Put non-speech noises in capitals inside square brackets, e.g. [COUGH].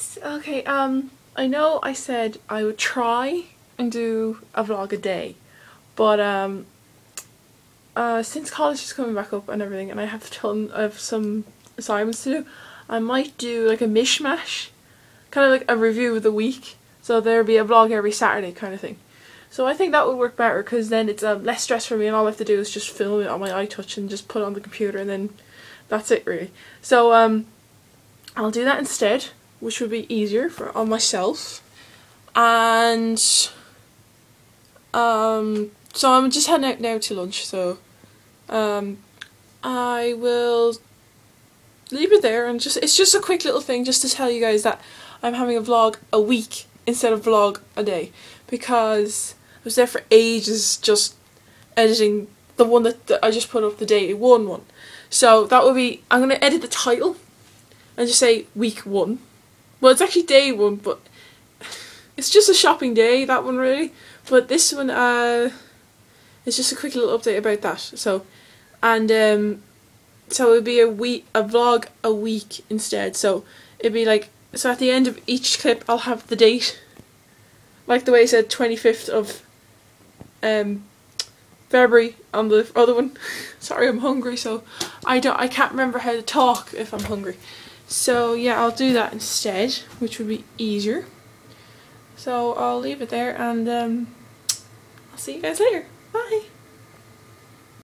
guys. Okay, um, I know I said I would try and do a vlog a day, but um, uh, since college is coming back up and everything, and I have a ton of some assignments to do, I might do like a mishmash, kind of like a review of the week. So there'll be a vlog every Saturday kind of thing. So I think that would work better because then it's um, less stress for me and all I have to do is just film it on my iTouch and just put it on the computer and then that's it really. So um, I'll do that instead, which would be easier for on myself. And um, so I'm just heading out now to lunch. So um, I will leave it there and just it's just a quick little thing just to tell you guys that I'm having a vlog a week instead of vlog a day because I was there for ages just editing the one that, that I just put up the day one one. So that will be I'm gonna edit the title and just say week one. Well, it's actually day one, but it's just a shopping day, that one really. But this one, uh, is just a quick little update about that. So, and, um, so it would be a week, a vlog a week instead. So, it'd be like, so at the end of each clip, I'll have the date. Like the way I said, 25th of, um, February on the other one. [LAUGHS] Sorry, I'm hungry, so I don't, I can't remember how to talk if I'm hungry. So yeah, I'll do that instead, which would be easier. So I'll leave it there and um, I'll see you guys later. Bye!